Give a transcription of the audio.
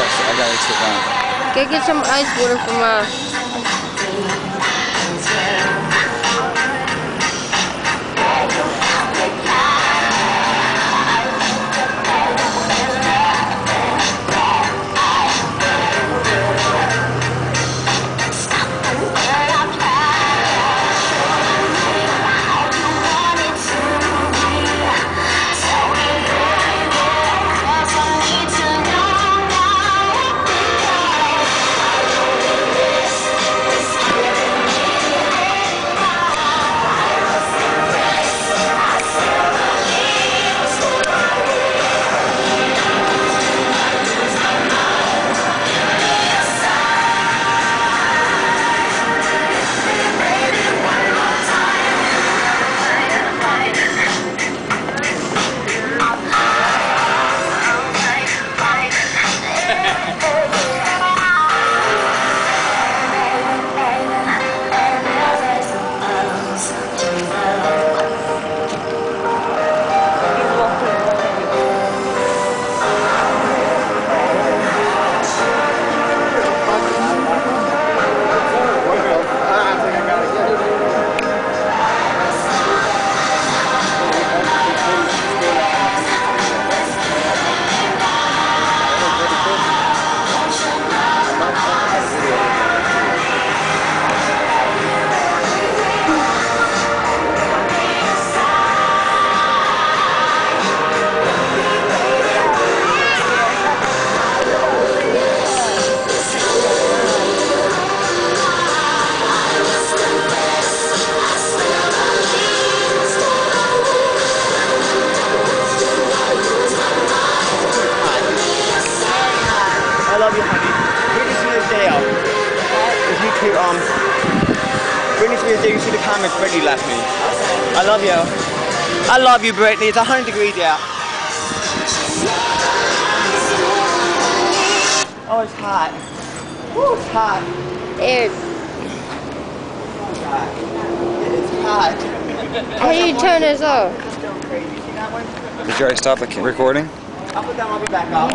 I got to sit down. Go get some ice water for uh If you could, um, Britney Spears Day, you see the comments Britney left me. I love you. I love you, Britney. It's 100 degrees out. Oh, it's hot. Woo, it's hot. there. It's hot. It's hot. How do you turn this off? It's going crazy. You see that one? Did you already stop the recording? I'll put that one, I'll be back up.